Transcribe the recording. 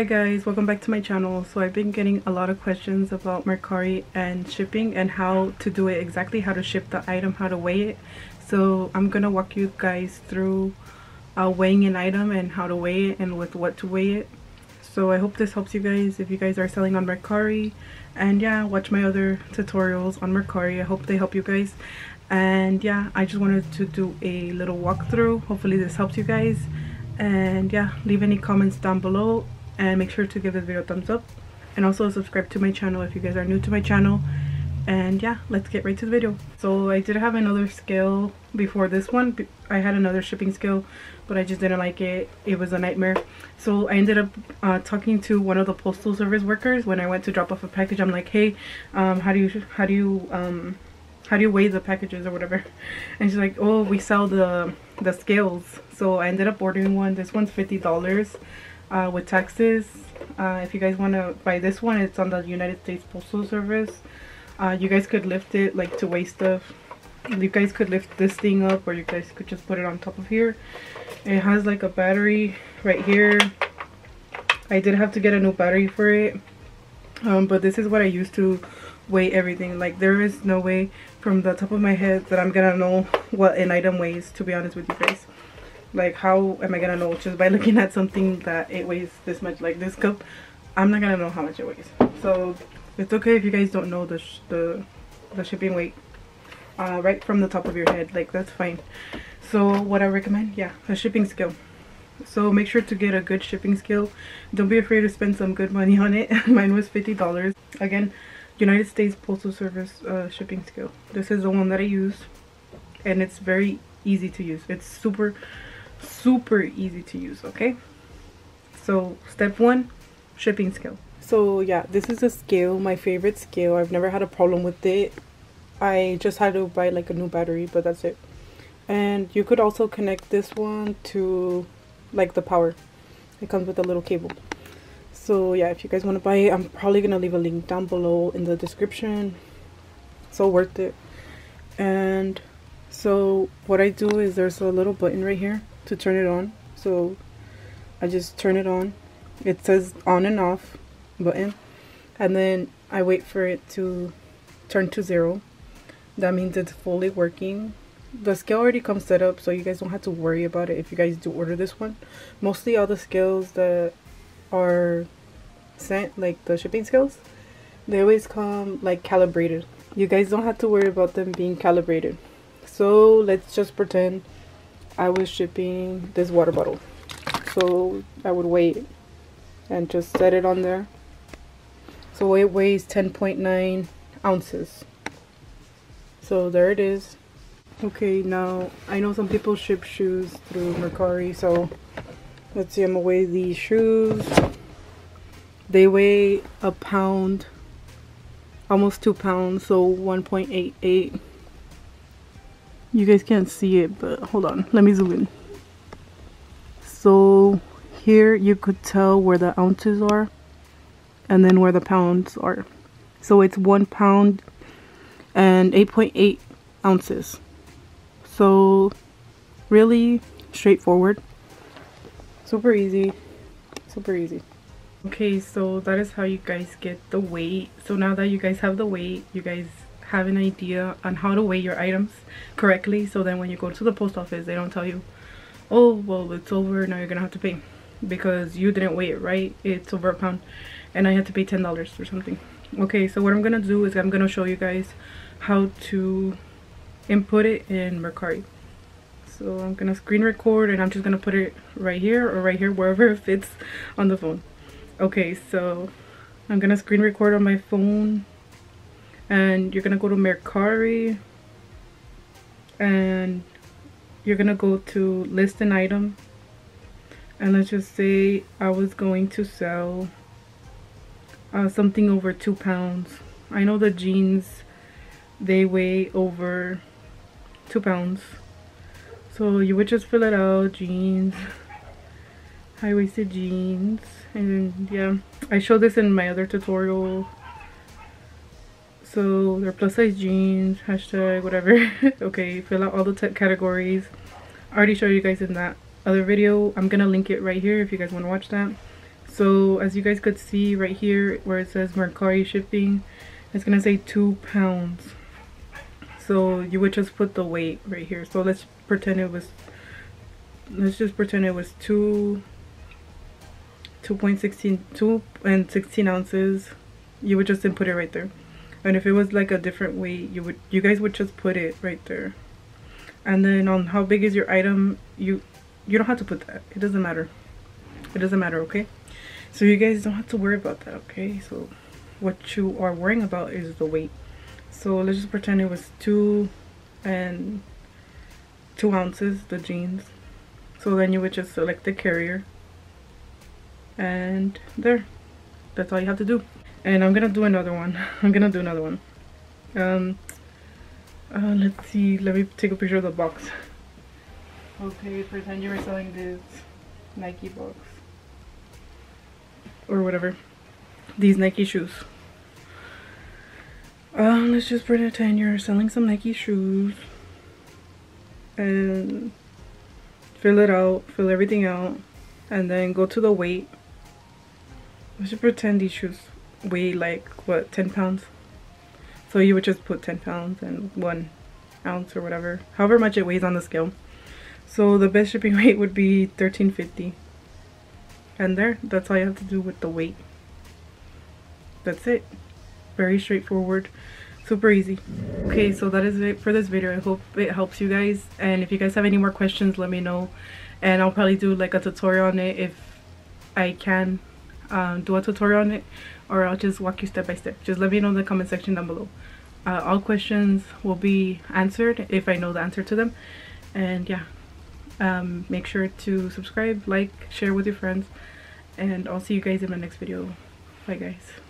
hi guys welcome back to my channel. So i've been getting a lot of questions about mercari and shipping and how to do it exactly how to ship the item how to weigh it. So i'm gonna walk you guys through uh, weighing an item and how to weigh it and with what to weigh it. So i hope this helps you guys if you guys are selling on mercari. And yeah watch my other tutorials on mercari. I hope they help you guys. And yeah i just wanted to do a little walkthrough. Hopefully this helps you guys. And yeah leave any comments down below and make sure to give this video a thumbs up. And also subscribe to my channel if you guys are new to my channel. And yeah let's get right to the video. So i did have another scale before this one. I had another shipping scale but i just didn't like it. It was a nightmare. So i ended up uh, talking to one of the postal service workers. When i went to drop off a package i'm like hey um, how do you how do you um, how do you weigh the packages or whatever? And she's like oh we sell the the scales. So i ended up ordering one. This one's 50 dollars uh, with taxes. Uh, if you guys want to buy this one it's on the united states postal service. Uh, you guys could lift it like to weigh stuff. You guys could lift this thing up or you guys could just put it on top of here. It has like a battery right here. I did have to get a new battery for it um, but this is what i used to weigh everything. Like there is no way from the top of my head that I'm gonna know what an item weighs to be honest with you guys like how am I gonna know just by looking at something that it weighs this much like this cup? I'm not gonna know how much it weighs. So it's okay if you guys don't know the the, the shipping weight uh, right from the top of your head. Like that's fine. So what I recommend yeah a shipping scale so make sure to get a good shipping scale don't be afraid to spend some good money on it. Mine was $50 again United States Postal Service uh, shipping scale. This is the one that I use and it's very easy to use. It's super, super easy to use, okay? So step one, shipping scale. So yeah, this is a scale, my favorite scale. I've never had a problem with it. I just had to buy like a new battery, but that's it. And you could also connect this one to like the power. It comes with a little cable so yeah if you guys want to buy it i'm probably gonna leave a link down below in the description so worth it and so what i do is there's a little button right here to turn it on. So i just turn it on. It says on and off button. And then i wait for it to turn to zero. That means it's fully working. The scale already comes set up so you guys don't have to worry about it if you guys do order this one. Mostly all the scales that are sent like the shipping scales they always come like calibrated. You guys don't have to worry about them being calibrated. So let's just pretend I was shipping this water bottle. So I would weigh and just set it on there. So it weighs 10.9 ounces. So there it is. Okay now I know some people ship shoes through Mercari so let's see I'm gonna weigh these shoes. They weigh a pound, almost two pounds, so 1.88. You guys can't see it, but hold on, let me zoom in. So here you could tell where the ounces are and then where the pounds are. So it's one pound and 8.8 .8 ounces. So really straightforward. Super easy. Super easy okay so that is how you guys get the weight so now that you guys have the weight you guys have an idea on how to weigh your items correctly so then when you go to the post office they don't tell you oh well it's over now you're gonna have to pay because you didn't weigh it right it's over a pound and i had to pay ten dollars or something. Okay so what i'm gonna do is i'm gonna show you guys how to input it in mercari. So i'm gonna screen record and i'm just gonna put it right here or right here wherever it fits on the phone. Okay so I'm gonna screen record on my phone and you're gonna go to Mercari. And you're gonna go to list an item. And let's just say I was going to sell uh, something over two pounds. I know the jeans they weigh over two pounds. So you would just fill it out jeans high-waisted jeans. And yeah I showed this in my other tutorial so they're plus size jeans hashtag whatever. Okay fill out all the tech categories. I already showed you guys in that other video. I'm gonna link it right here if you guys want to watch that. So as you guys could see right here where it says Mercari shipping it's gonna say two pounds. So you would just put the weight right here. So let's pretend it was let's just pretend it was two 2.16 2 and 16 ounces. You would just input it right there and if it was like a different weight you would you guys would just put it right there. And then on how big is your item you you don't have to put that. It doesn't matter. It doesn't matter okay? So you guys don't have to worry about that okay? So what you are worrying about is the weight. So let's just pretend it was two and two ounces the jeans. So then you would just select the carrier. And there. That's all you have to do and i'm gonna do another one. I'm gonna do another one. Um uh, let's see. Let me take a picture of the box. Okay pretend you were selling this nike box. Or whatever. These nike shoes. Um let's just pretend you're selling some nike shoes. And fill it out fill everything out and then go to the weight. Let's just pretend these shoes weigh like what 10 pounds? So you would just put 10 pounds and one ounce or whatever however much it weighs on the scale. So the best shipping weight would be 1350 and there that's all you have to do with the weight. That's it. Very straightforward. Super easy. Okay so that is it for this video. I hope it helps you guys. And if you guys have any more questions let me know. And i'll probably do like a tutorial on it if i can um, do a tutorial on it or i'll just walk you step by step. Just let me know in the comment section down below. Uh, all questions will be answered if i know the answer to them. And yeah um, make sure to subscribe like share with your friends and i'll see you guys in my next video. Bye guys